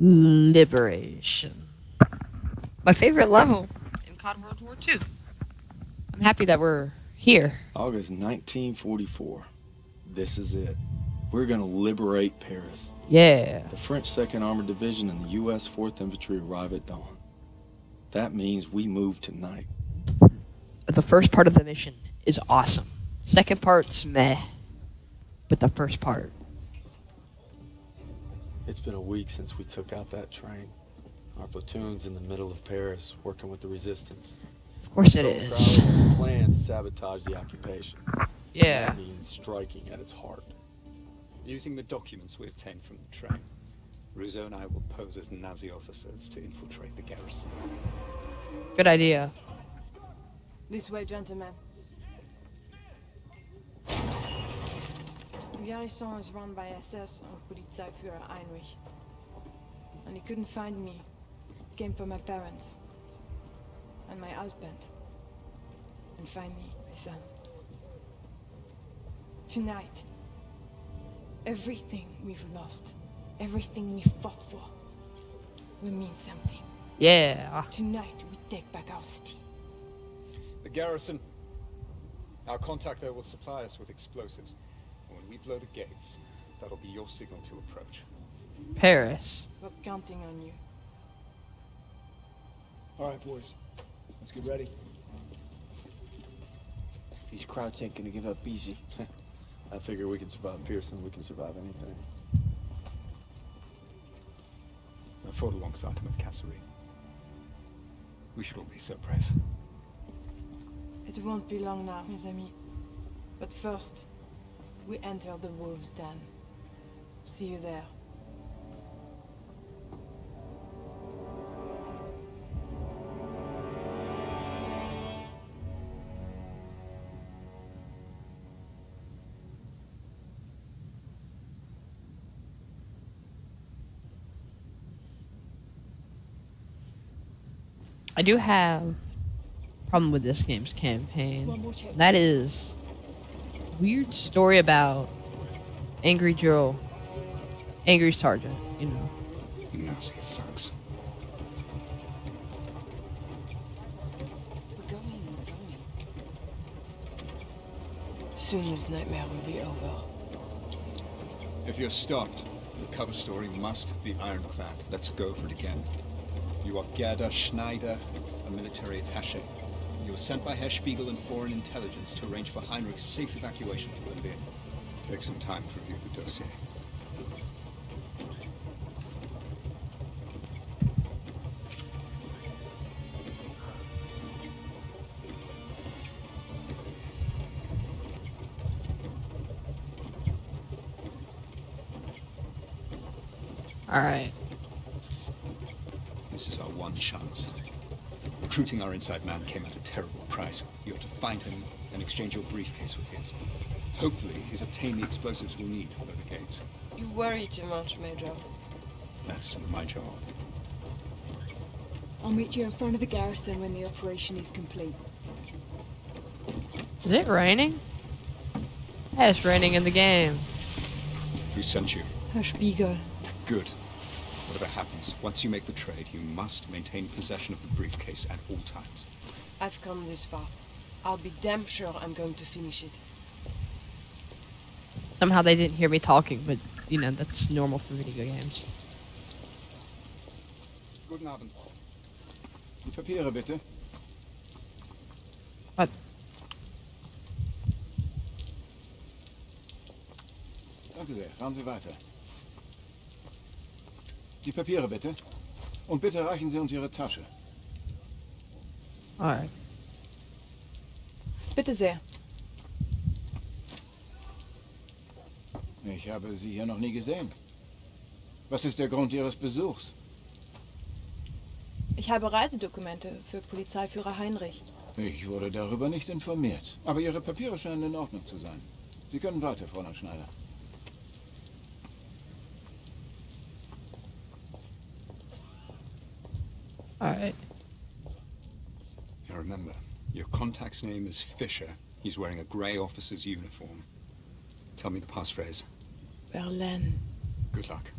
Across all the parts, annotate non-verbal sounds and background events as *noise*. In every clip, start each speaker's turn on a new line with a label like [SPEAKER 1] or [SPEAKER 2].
[SPEAKER 1] Liberation. My favorite level in COD World War II. I'm happy that we're here.
[SPEAKER 2] August 1944. This is it. We're going to liberate Paris.
[SPEAKER 1] Yeah.
[SPEAKER 2] The French 2nd Armored Division and the U.S. 4th Infantry arrive at dawn. That means we move tonight.
[SPEAKER 1] The first part of the mission is awesome. Second part's meh. But the first part.
[SPEAKER 2] It's been a week since we took out that train. Our platoon's in the middle of Paris, working with the resistance.
[SPEAKER 1] Of course it
[SPEAKER 2] So
[SPEAKER 1] is.
[SPEAKER 2] Crowley has a plan to sabotage the occupation.
[SPEAKER 1] Yeah.
[SPEAKER 2] That means striking at its heart.
[SPEAKER 3] Using the documents we obtained from the train, Rousseau and I will pose as Nazi officers to infiltrate the garrison.
[SPEAKER 1] Good idea.
[SPEAKER 4] This way, gentlemen. Garrison is run by SS and Polizeiführer Heinrich. And he couldn't find me. Came for my parents. And my husband. And finally, my son. Tonight, everything we've lost, everything we fought for, will mean something.
[SPEAKER 1] Yeah.
[SPEAKER 4] Tonight, we take back our city.
[SPEAKER 3] The garrison. Our contact there will supply us with explosives. And when we blow the gates, that'll be your signal to approach.
[SPEAKER 1] Paris.
[SPEAKER 4] We're counting on you.
[SPEAKER 5] All right, boys. Let's get ready.
[SPEAKER 2] These Krauts ain't gonna give up easy. *laughs* I figure we can survive Pierson, we can survive anything.
[SPEAKER 3] I fought alongside him at Kasserine. We should all be so brave.
[SPEAKER 4] It won't be long now, mes amis. But first, we enter the wolves' den. See you there.
[SPEAKER 1] I do have a problem with this game's campaign. That is weird story about angry Joe, angry sergeant. You know,
[SPEAKER 3] Nazi thugs.
[SPEAKER 4] We're going, we're going. Soon this nightmare will be over.
[SPEAKER 3] If you're stopped, the cover story must be ironclad. Let's go for it again. You are Gerda Schneider, a military attaché. You were sent by Herr Spiegel and Foreign Intelligence to arrange for Heinrich's safe evacuation to Berlin. Take some time to review the dossier. Recruiting our inside man came at a terrible price. You have to find him and exchange your briefcase with his. Hopefully, he's obtained the explosives we need to blow the gates.
[SPEAKER 4] You worry too much, Major.
[SPEAKER 3] That's my job.
[SPEAKER 6] I'll meet you in front of the garrison when the operation is complete.
[SPEAKER 1] Is it raining? Yeah, it's raining in the game.
[SPEAKER 3] Who sent you?
[SPEAKER 4] Herr Spiegel.
[SPEAKER 3] Good. Whatever happens, once you make the trade, you must maintain possession of the briefcase at all times.
[SPEAKER 4] I've come this far. I'll be damn sure I'm going to finish it.
[SPEAKER 1] Somehow they didn't hear me talking, but you know that's normal for video games.
[SPEAKER 3] Guten Abend.
[SPEAKER 5] Die Papiere bitte.
[SPEAKER 1] What?
[SPEAKER 5] Danke sehr. Fahren Sie weiter. Die Papiere bitte. Und bitte reichen Sie uns Ihre Tasche.
[SPEAKER 1] All right.
[SPEAKER 4] Bitte sehr.
[SPEAKER 5] Ich habe Sie hier noch nie gesehen. Was ist der Grund Ihres Besuchs?
[SPEAKER 4] Ich habe Reisedokumente für Polizeiführer Heinrich.
[SPEAKER 5] Ich wurde darüber nicht informiert. Aber Ihre Papiere scheinen in Ordnung zu sein. Sie können weiter, Fräulein Schneider.
[SPEAKER 1] All right.
[SPEAKER 3] Now remember, your contact's name is Fisher. He's wearing a grey officer's uniform. Tell me the passphrase.
[SPEAKER 4] Berlin.
[SPEAKER 3] Good luck.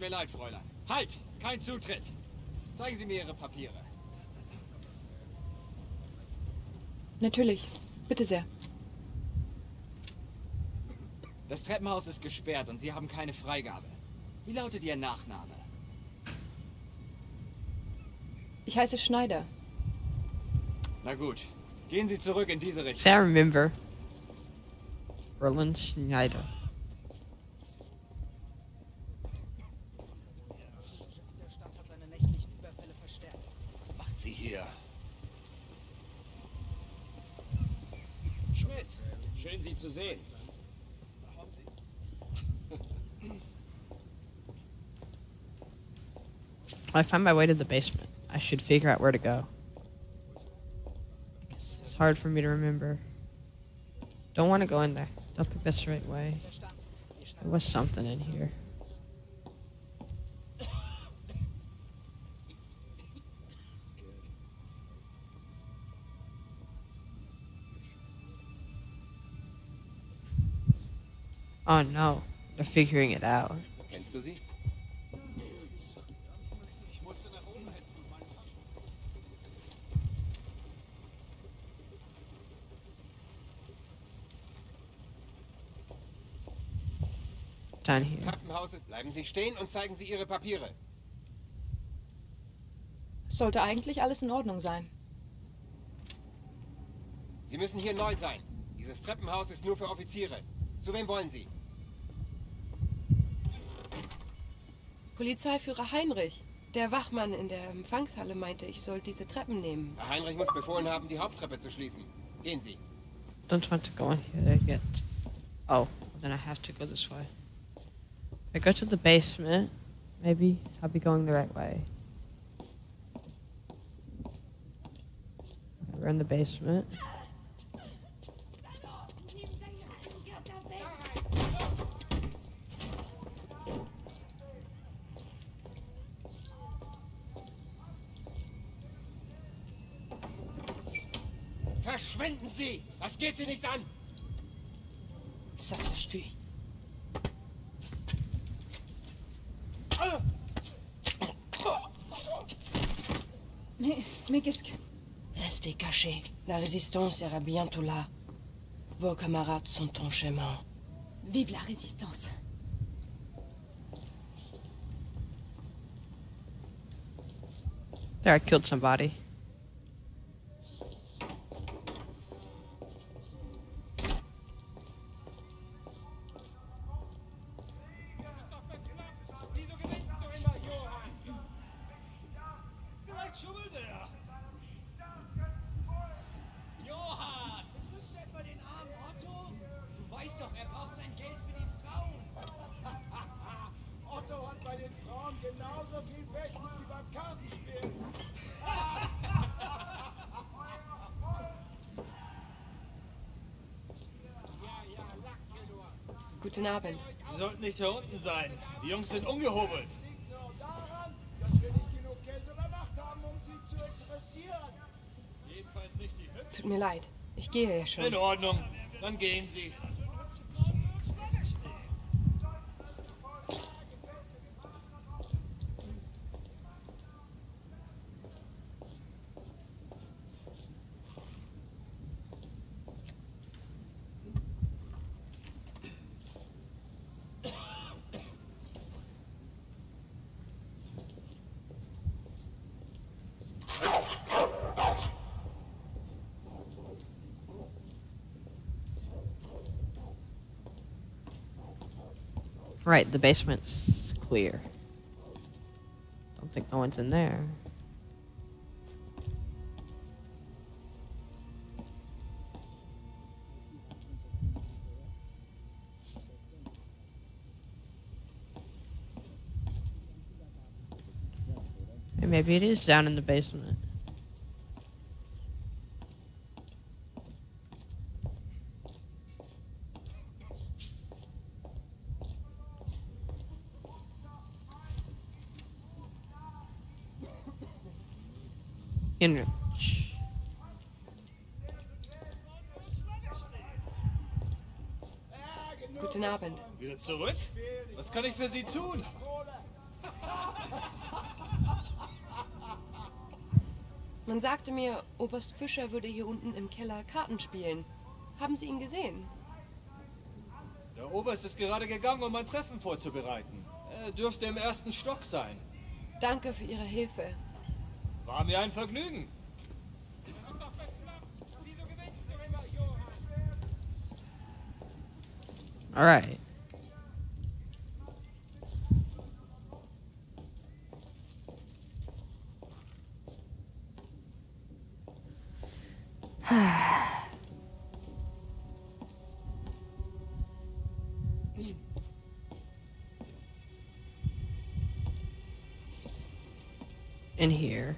[SPEAKER 7] Mir leid, Fräulein. Halt! Kein Zutritt! Zeigen Sie mir Ihre Papiere.
[SPEAKER 4] Natürlich. Bitte sehr.
[SPEAKER 7] Das Treppenhaus ist gesperrt und Sie haben keine Freigabe. Wie lautet Ihr Nachname?
[SPEAKER 4] Ich heiße Schneider.
[SPEAKER 7] Na gut. Gehen Sie zurück in diese Richtung.
[SPEAKER 1] I remember. Berlin Schneider. I find my way to the basement, I should figure out where to go. It's hard for me to remember. Don't want to go in there. Don't think that's the right way. There was something in here. Oh no, they're figuring it out.
[SPEAKER 8] Treppenhaus ist. Bleiben Sie stehen und zeigen Sie Ihre Papiere.
[SPEAKER 4] Sollte eigentlich alles in Ordnung sein.
[SPEAKER 8] Sie müssen hier neu sein. Dieses Treppenhaus ist nur für Offiziere. Zu wem wollen Sie?
[SPEAKER 9] Polizeiführer Heinrich. Der Wachmann in der Empfangshalle meinte, ich soll diese Treppen nehmen.
[SPEAKER 8] Herr Heinrich muss befohlen haben, die Haupttreppe zu schließen. Gehen Sie.
[SPEAKER 1] Don't want to go in here yet. Oh, then I have to go this way. I go to the basement, maybe I'll be going the right way. We're in the basement.
[SPEAKER 8] Verschwinden Sie! Das geht Sie nichts an!
[SPEAKER 6] Mais, qu'est-ce que...
[SPEAKER 9] Restez cachés. La résistance sera bientôt là. Vos camarades sont en chemin.
[SPEAKER 6] Vive la résistance.
[SPEAKER 1] There, I killed somebody.
[SPEAKER 9] Guten Abend.
[SPEAKER 7] Sie sollten nicht hier unten sein. Die Jungs sind ungehobelt.
[SPEAKER 9] Tut mir leid. Ich gehe ja schon.
[SPEAKER 7] In Ordnung. Dann gehen Sie.
[SPEAKER 1] Right, the basement's clear. Don't think no one's in there. Maybe it is down in the basement.
[SPEAKER 10] Zurück? Was kann ich für Sie tun?
[SPEAKER 9] Man sagte mir, Oberst Fischer würde hier unten im Keller Karten spielen. Haben Sie ihn gesehen?
[SPEAKER 10] Der Oberst ist gerade gegangen, um ein Treffen vorzubereiten. Er dürfte im ersten Stock sein.
[SPEAKER 9] Danke für Ihre Hilfe.
[SPEAKER 10] War mir ein Vergnügen.
[SPEAKER 1] All right. In here.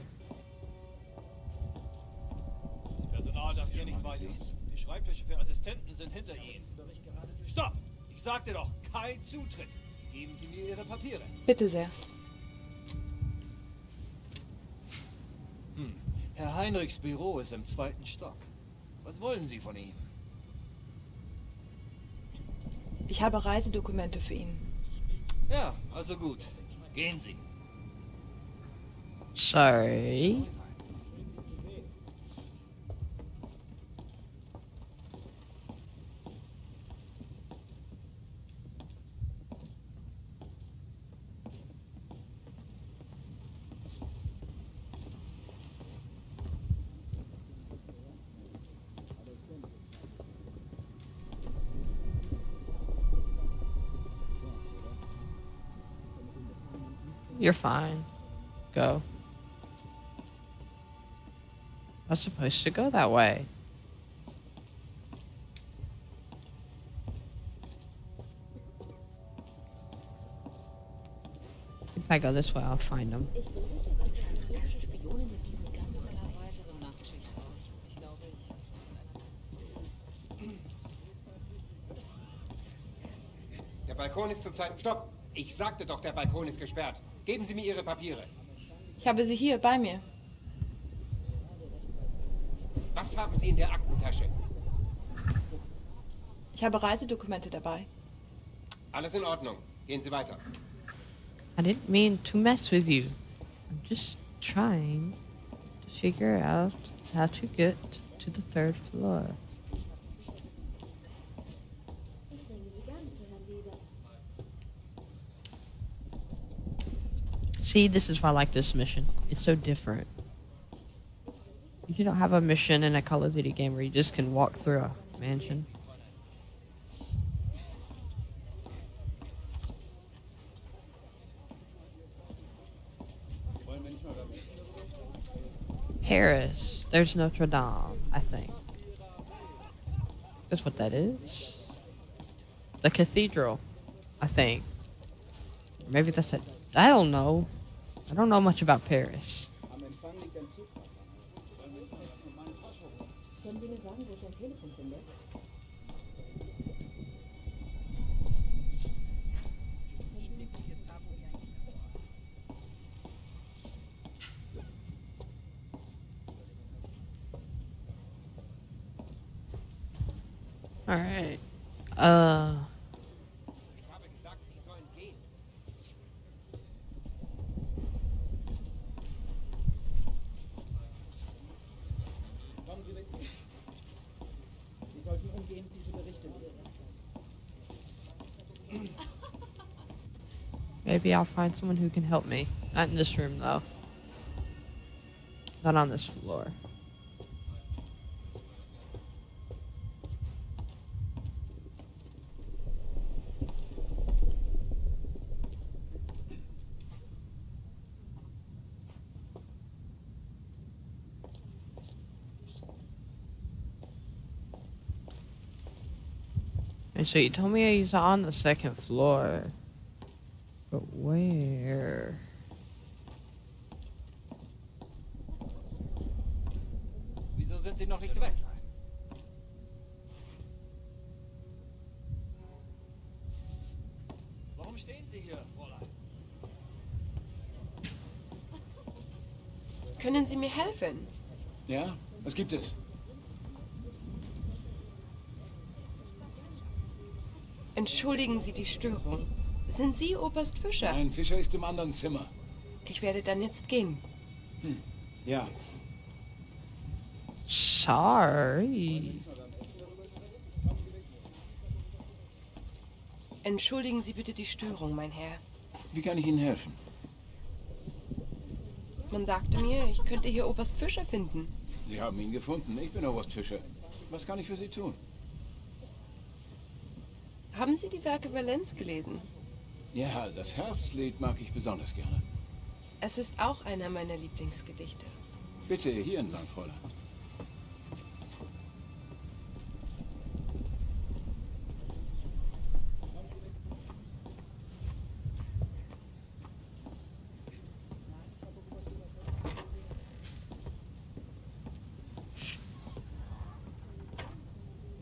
[SPEAKER 10] Das Personal darf hier nicht weiter. Die Schreibtische für Assistenten sind hinter Ihnen. Stopp! Ich sagte doch, kein Zutritt. Geben Sie mir Ihre Papiere.
[SPEAKER 4] Bitte sehr.
[SPEAKER 10] Hm. Herr Heinrichs Büro ist im zweiten Stock. Was wollen Sie von ihm?
[SPEAKER 4] Ich habe Reisedokumente für ihn.
[SPEAKER 10] Ja, also gut. Gehen Sie.
[SPEAKER 1] Sorry. You're fine. Go. I'm supposed to go that way. If I go this way, I'll find them.
[SPEAKER 8] Der Balkon ist zurzeit... Stopp! Ich sagte doch, der Balkon ist gesperrt. Geben Sie mir Ihre Papiere.
[SPEAKER 4] Ich habe sie hier bei mir.
[SPEAKER 8] Was haben Sie in der Aktentasche?
[SPEAKER 4] Ich habe Reisedokumente dabei.
[SPEAKER 8] Alles in Ordnung. Gehen Sie weiter.
[SPEAKER 1] I didn't mean to mess with you. I'm just trying to figure out how to get to the third floor. See, this is why I like this mission. It's so different. You don't have a mission in a Call of Duty game where you just can walk through a mansion. Paris. There's Notre Dame, I think. That's what that is. The cathedral, I think. Maybe that's it. I don't know. I don't know much about Paris.
[SPEAKER 11] Können Sie mir sagen, wo ich ein Telefon finde?
[SPEAKER 1] Alright. Uh.
[SPEAKER 8] Ich habe gesagt, Sie sollen gehen.
[SPEAKER 7] Kommen Sie mit mir. Sie sollten umgehend diese Berichte lesen.
[SPEAKER 1] Maybe I'll find someone who can help me. Not in this room, though. Not on this floor. And so you told me he's on the second floor. Where?
[SPEAKER 10] Wieso sind Sie noch nicht weg? Warum stehen Sie hier, Fräulein?
[SPEAKER 9] Können Sie mir helfen?
[SPEAKER 5] Ja, was gibt es?
[SPEAKER 9] Entschuldigen Sie die Störung. Sind Sie Oberst Fischer?
[SPEAKER 5] Nein, Fischer ist im anderen Zimmer.
[SPEAKER 9] Ich werde dann jetzt gehen.
[SPEAKER 5] Ja,
[SPEAKER 1] Sorry.
[SPEAKER 9] Entschuldigen Sie bitte die Störung, mein Herr.
[SPEAKER 5] wie kann ich Ihnen helfen?
[SPEAKER 9] Man sagte mir, ich könnte hier Oberst Fischer finden.
[SPEAKER 5] Sie haben ihn gefunden. Ich bin Oberst Fischer. Was kann ich für Sie tun?
[SPEAKER 9] Haben Sie die Werke Valenz gelesen?
[SPEAKER 5] Ja, das Herbstlied mag ich besonders gerne.
[SPEAKER 9] Es ist auch einer meiner Lieblingsgedichte.
[SPEAKER 5] Bitte, hier entlang, Fräulein.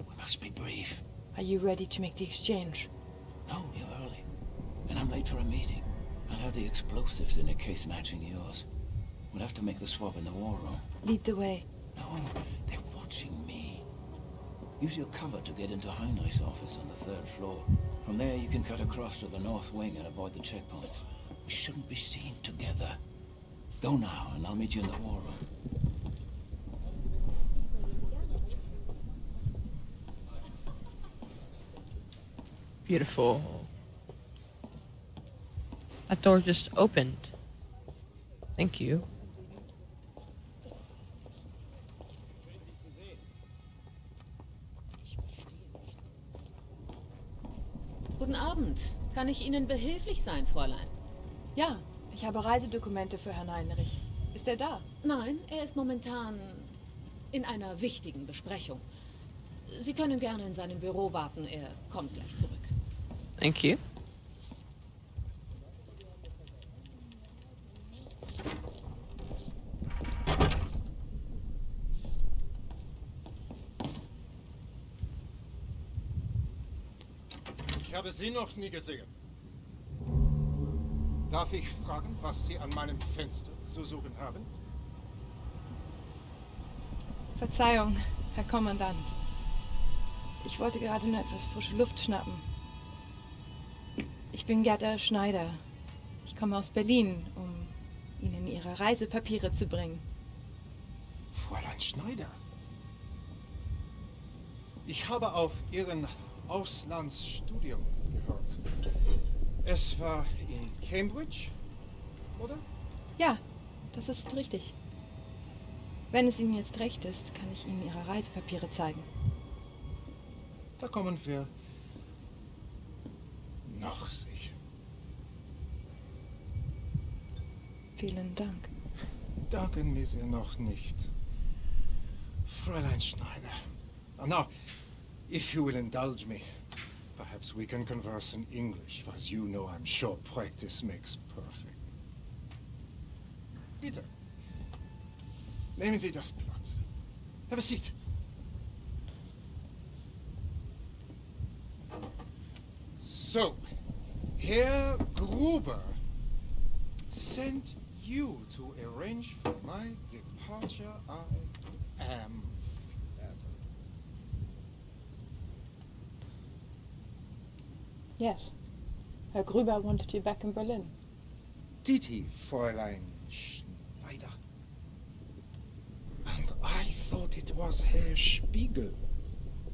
[SPEAKER 5] We must be brief.
[SPEAKER 4] Are you ready to make the exchange?
[SPEAKER 5] No, you're early. And I'm late for a meeting. I'll have the explosives in a case matching yours. We'll have to make the swap in the war room.
[SPEAKER 4] Lead the way.
[SPEAKER 5] No, they're watching me. Use your cover to get into Heinrich's office on the third floor. From there, you can cut across to the north wing and avoid the checkpoints. We shouldn't be seen together. Go now, and I'll meet you in the war room.
[SPEAKER 1] Beautiful. That door just opened. Thank you.
[SPEAKER 11] Guten Abend. Kann ich Ihnen behilflich sein, Fräulein?
[SPEAKER 4] Ja, ich habe Reisedokumente für Herrn Heinrich. Ist er da?
[SPEAKER 11] Nein, er ist momentan in einer wichtigen Besprechung. Sie können gerne in seinem Büro warten. Er kommt gleich zurück.
[SPEAKER 1] Thank you.
[SPEAKER 12] Habe Sie noch nie gesehen. Darf ich fragen, was Sie an meinem Fenster zu suchen haben?
[SPEAKER 4] Verzeihung, Herr Kommandant. Ich wollte gerade nur etwas frische Luft schnappen. Ich bin Gerda Schneider. Ich komme aus Berlin, um Ihnen Ihre Reisepapiere zu bringen.
[SPEAKER 12] Fräulein Schneider. Ich habe auf Ihren Auslandsstudium gehört. Es war in Cambridge, oder?
[SPEAKER 4] Ja, das ist richtig. Wenn es Ihnen jetzt recht ist, kann ich Ihnen Ihre Reisepapiere zeigen.
[SPEAKER 12] Da kommen wir noch sicher.
[SPEAKER 4] Vielen Dank.
[SPEAKER 12] Danken wir Sie noch nicht. Fräulein Schneider. Uh, now, if you will indulge me, perhaps we can converse in English, for as you know, I'm sure practice makes perfect. Bitte. Nehmen Sie das Platz. Have a seat. So, Herr Gruber sent you to arrange for my departure. I am
[SPEAKER 4] Yes. Herr Gruber wanted you back in Berlin.
[SPEAKER 12] Did he, Fräulein Schneider? And I thought it was Herr Spiegel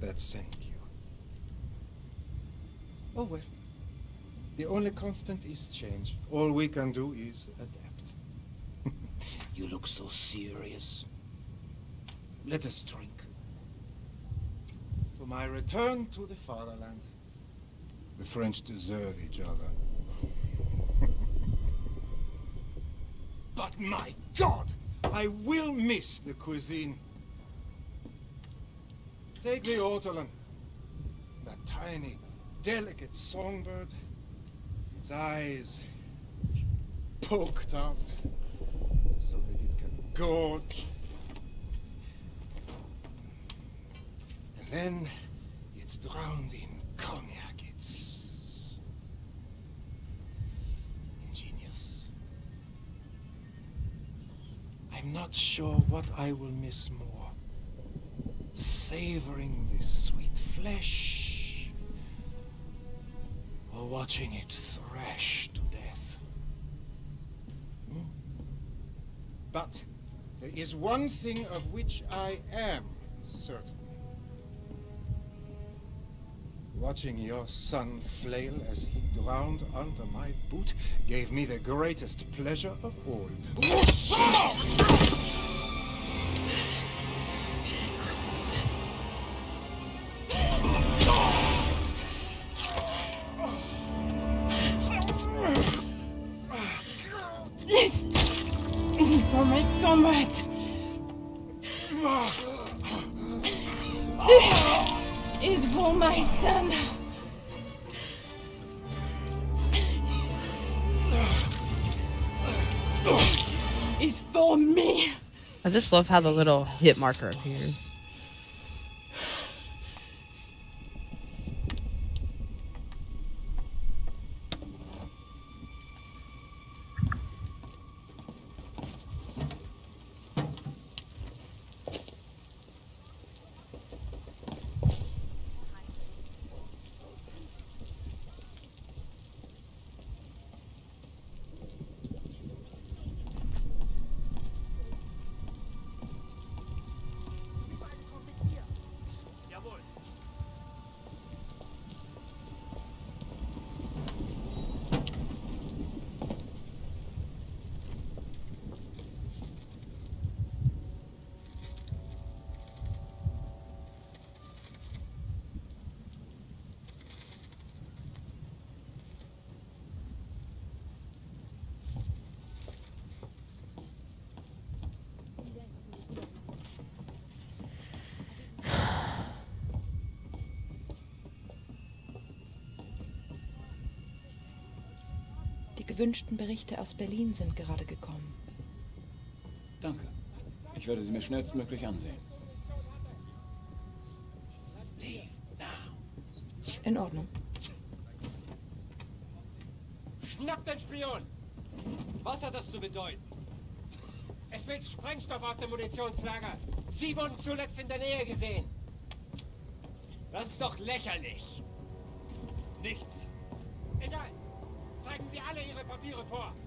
[SPEAKER 12] that sent you. Oh well. The only constant is change. All we can do is adapt. *laughs* you look so serious. Let us drink. To my return to the fatherland. The French deserve each other. *laughs* but my God! I will miss the cuisine. Take the ortolan. That tiny, delicate songbird. Its eyes poked out so that it can gorge. And then it's drowned in cognac. I'm not sure what I will miss more. Savoring this sweet flesh, or watching it thrash to death. Hmm? But there is one thing of which I am certain. Watching your son flail as he drowned under my boot gave me the greatest pleasure of all.
[SPEAKER 1] Just love how the little hit marker appears.
[SPEAKER 4] Gewünschten Berichte aus Berlin sind gerade gekommen.
[SPEAKER 5] Danke. Ich werde sie mir schnellstmöglich ansehen.
[SPEAKER 4] In Ordnung.
[SPEAKER 8] Schnapp den Spion!
[SPEAKER 10] Was hat das zu bedeuten?
[SPEAKER 8] Es wird Sprengstoff aus dem Munitionslager. Sie wurden zuletzt in der Nähe gesehen.
[SPEAKER 10] Das ist doch lächerlich. Nichts.
[SPEAKER 8] Papiere vor.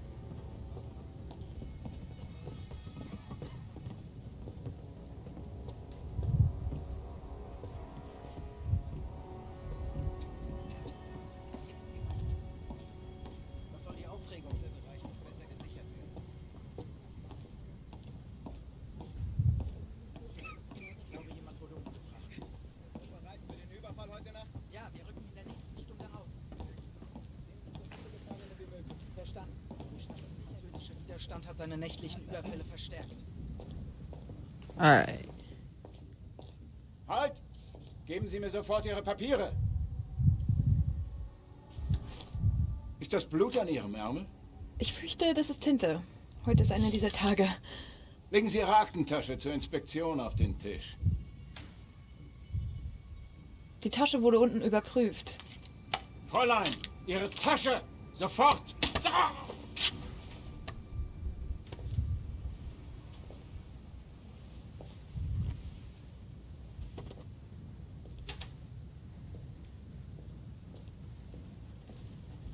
[SPEAKER 13] Widerstand hat seine nächtlichen Überfälle verstärkt.
[SPEAKER 1] Alright.
[SPEAKER 5] Halt! Geben Sie mir sofort Ihre Papiere. Ist das Blut an Ihrem Ärmel?
[SPEAKER 4] Ich fürchte, das ist Tinte. Heute ist einer dieser Tage.
[SPEAKER 5] Legen Sie Ihre Aktentasche zur Inspektion auf den Tisch.
[SPEAKER 4] Die Tasche wurde unten überprüft.
[SPEAKER 5] Fräulein, Ihre Tasche! Sofort! Da!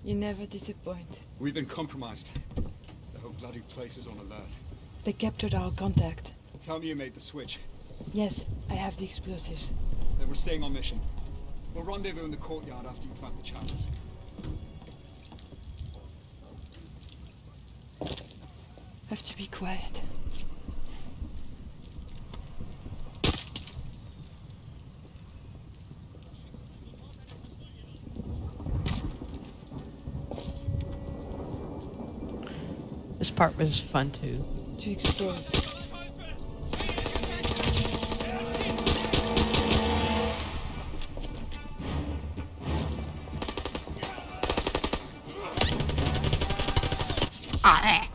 [SPEAKER 4] You never disappoint.
[SPEAKER 3] We've been compromised. The whole bloody place is on alert.
[SPEAKER 4] They captured our contact.
[SPEAKER 3] Tell me you made the switch.
[SPEAKER 4] Yes, I have the explosives.
[SPEAKER 3] Then we're staying on mission. We'll rendezvous in the courtyard after you plant the channels.
[SPEAKER 4] Have to be quiet.
[SPEAKER 1] Part was fun too.
[SPEAKER 4] Too exposed.
[SPEAKER 10] Ah, Take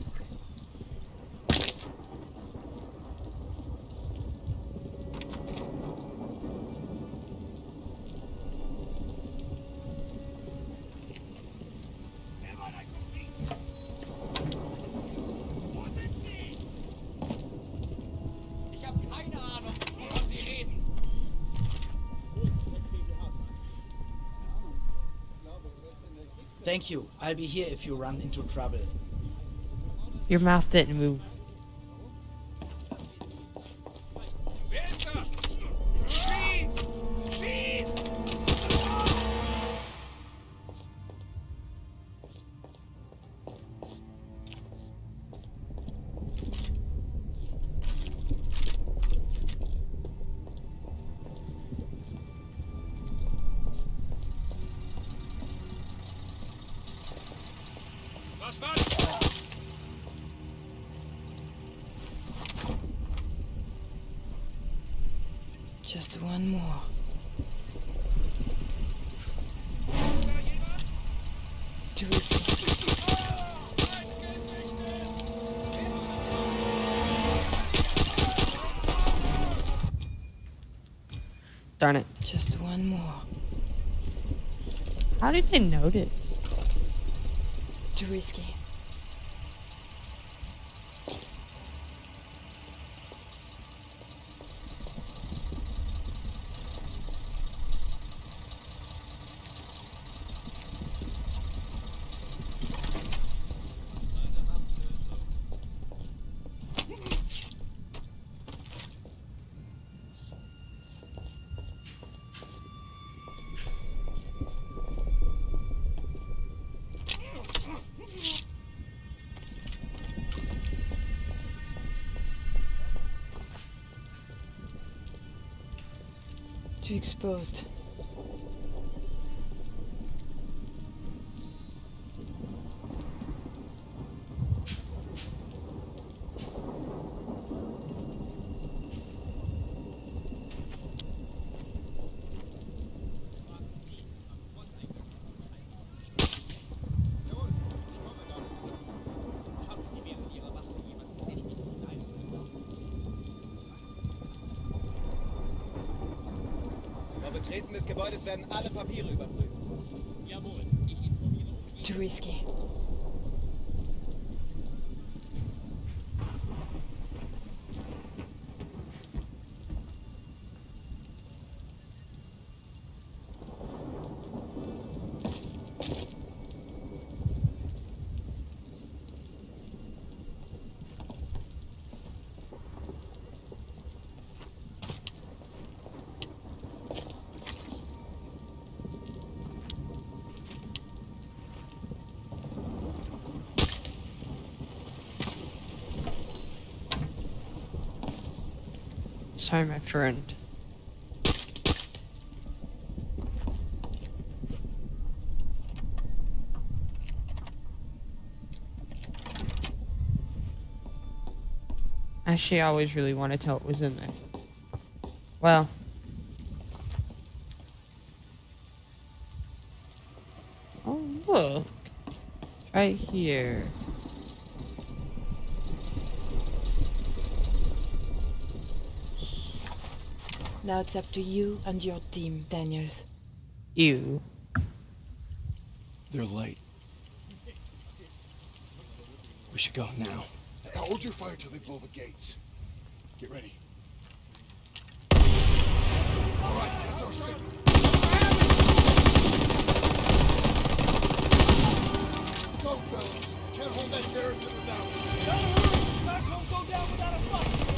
[SPEAKER 10] I'll be here if you run into trouble.
[SPEAKER 1] Your mouth didn't move. Darn it.
[SPEAKER 4] Just one more.
[SPEAKER 1] How did they notice?
[SPEAKER 4] Too risky. Exposed.
[SPEAKER 14] Gebäudes werden alle Papiere überprüft.
[SPEAKER 15] Jawohl, ich informiere.
[SPEAKER 4] Too
[SPEAKER 1] My friend. Actually, I always really wanted to know what was in there. Well. Oh, look. Right here.
[SPEAKER 4] Now it's up to you and your team, Daniels.
[SPEAKER 1] You.
[SPEAKER 2] They're late. We should go now.
[SPEAKER 16] Now hold your fire till they blow the gates. Get ready. All right, that's our signal.
[SPEAKER 17] Go, fellas. Can't
[SPEAKER 7] hold that garrison
[SPEAKER 10] without us. No, Max
[SPEAKER 7] won't go down
[SPEAKER 10] without a fight.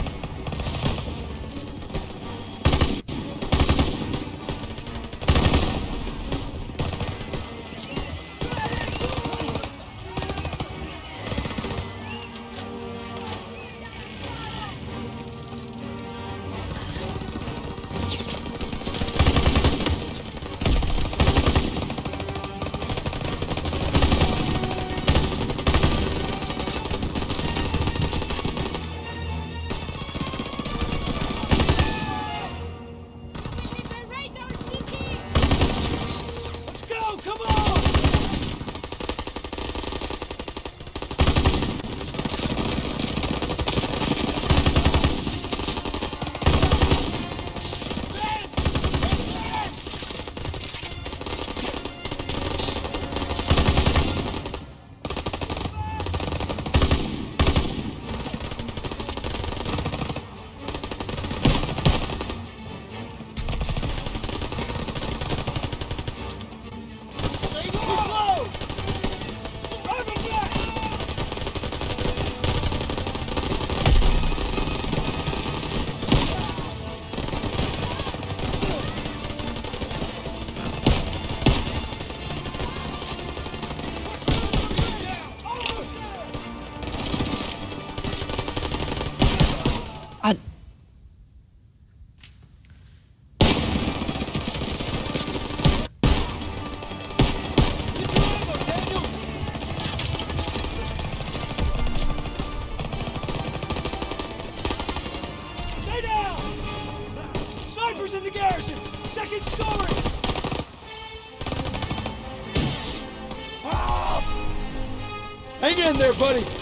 [SPEAKER 10] Buddy!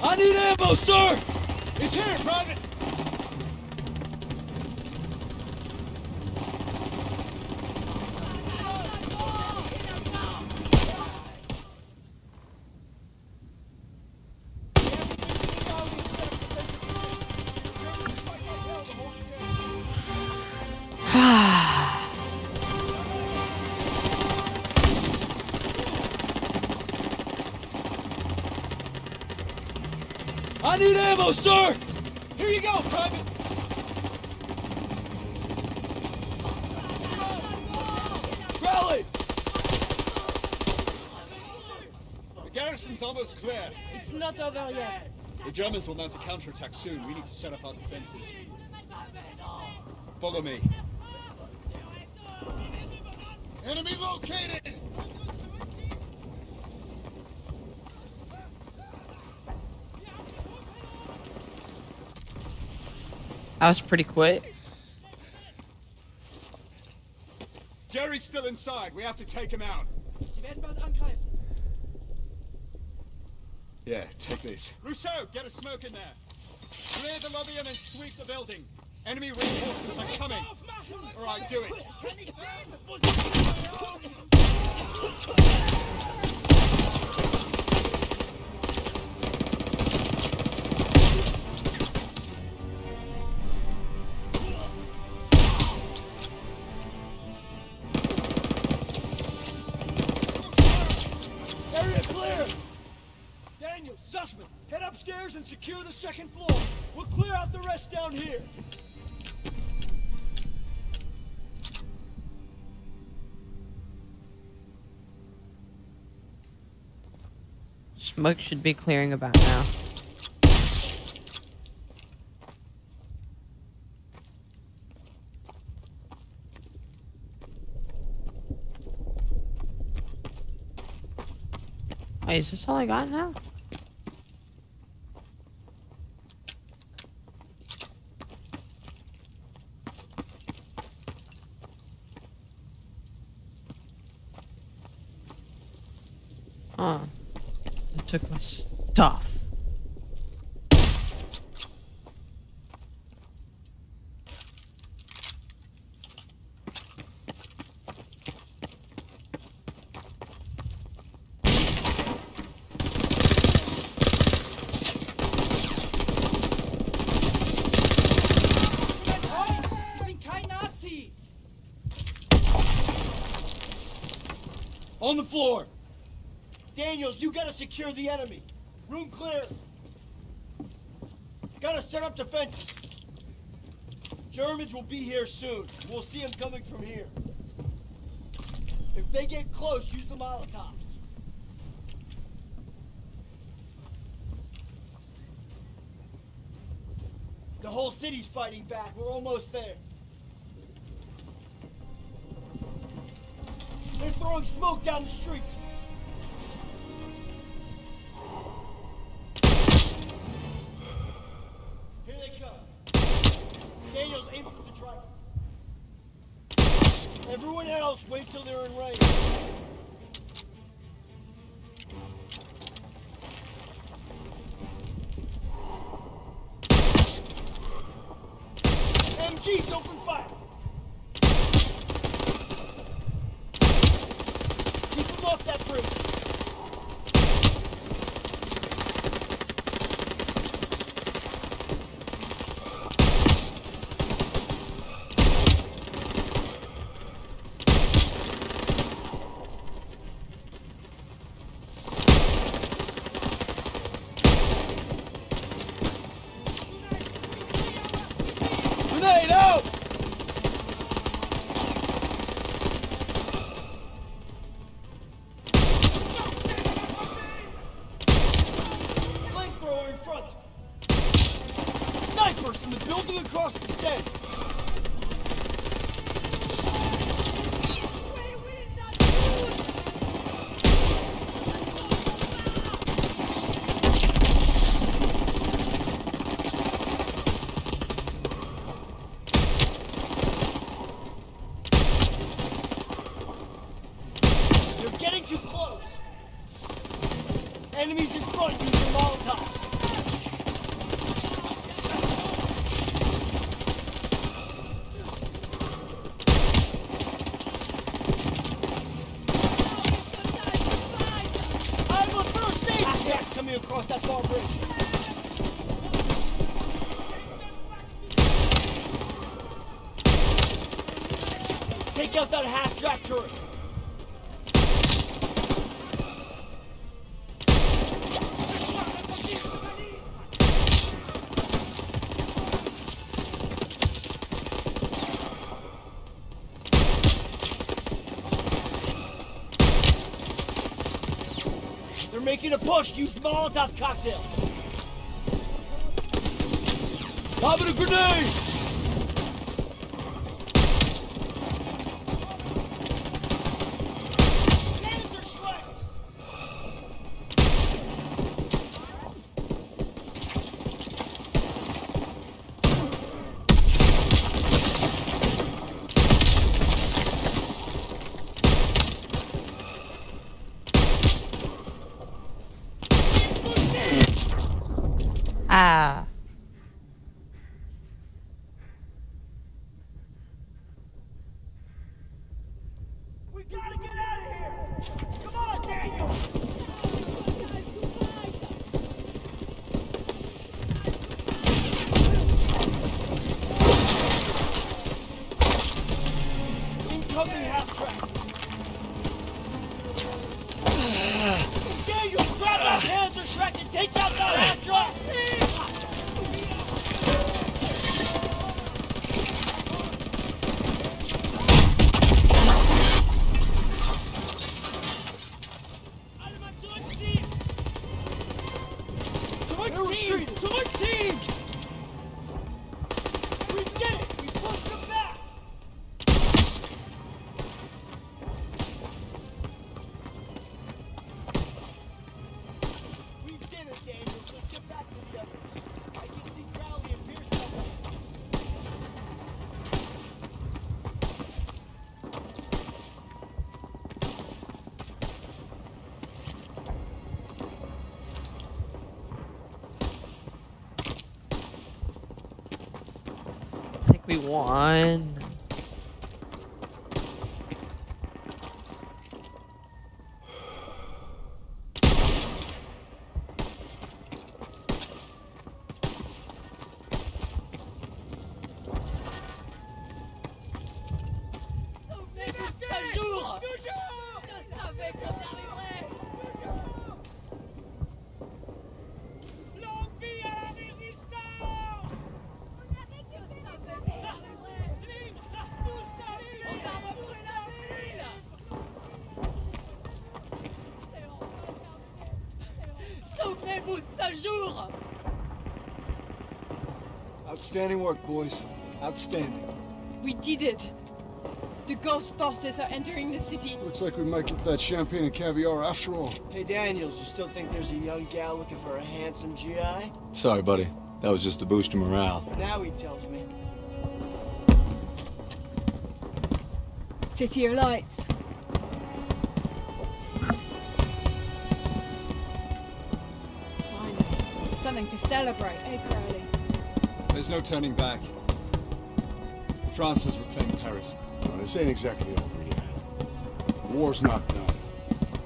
[SPEAKER 17] I need ammo, sir!
[SPEAKER 10] It's here, Private!
[SPEAKER 17] Ammo, sir!
[SPEAKER 10] Here you go, Private!
[SPEAKER 17] Crowley!
[SPEAKER 3] The garrison's almost clear.
[SPEAKER 13] It's not over yet.
[SPEAKER 3] The Germans will mount a counterattack soon. We need to set up our defenses. Follow me.
[SPEAKER 16] Enemy located!
[SPEAKER 1] That was pretty quick.
[SPEAKER 3] Jerry's still inside. We have to take him out.
[SPEAKER 13] Sie werden bald angreifen.
[SPEAKER 3] Yeah, take this.
[SPEAKER 10] Rousseau, get a smoke in there. Clear the lobby and then sweep the building. Enemy reinforcements are coming. All right, do it.
[SPEAKER 1] Smoke should be clearing about now. Wait, is this all I got now? Huh. They took my stuff.
[SPEAKER 13] Ich bin kein Nazi!
[SPEAKER 17] On the floor!
[SPEAKER 7] Daniels, you gotta secure the enemy. Room clear.
[SPEAKER 17] Gotta set up defenses. Germans will be here soon. We'll see them coming from here. If they get close, use the Molotovs. The whole city's fighting back. We're almost there. They're throwing smoke down the street. Here they come. Daniels, aim for the truck. Everyone else, wait till they're in range. MGs, open half-track! They're making a push. Use Molotov cocktails. Lobbing a grenade! Zurückziehen! Zurückziehen! We I
[SPEAKER 3] Outstanding work, boys. Outstanding.
[SPEAKER 4] We did it. The ghost forces are entering the city.
[SPEAKER 16] Looks like we might get that champagne and caviar after all.
[SPEAKER 17] Hey, Daniels, you still think there's a young gal looking for a handsome GI?
[SPEAKER 2] Sorry, buddy. That was just a boost your morale.
[SPEAKER 17] Now he tells me.
[SPEAKER 6] City of Lights. Finally, something to celebrate, eh, Crowley?
[SPEAKER 3] There's no turning back. France has reclaimed Paris.
[SPEAKER 16] No, this ain't exactly over yet. The war's not done.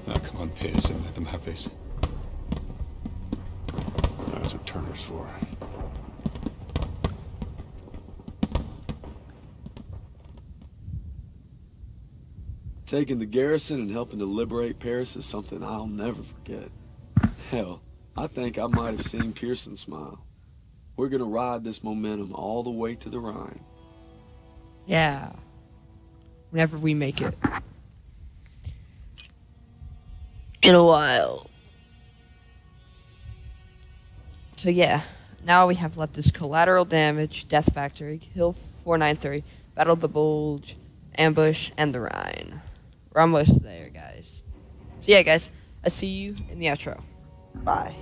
[SPEAKER 3] Now, come on, Pierson. Let them have this.
[SPEAKER 16] That's what Turner's for.
[SPEAKER 2] Taking the garrison and helping to liberate Paris is something I'll never forget. Hell, I think I might have seen Pierson smile. We're gonna ride this momentum all the way to the Rhine.
[SPEAKER 1] Yeah. Whenever we make it. In a while. So yeah, now we have left is collateral damage, death factory, Hill 493, battle the bulge, ambush, and the Rhine. We're almost there, guys. So yeah, guys, I see you in the outro. Bye.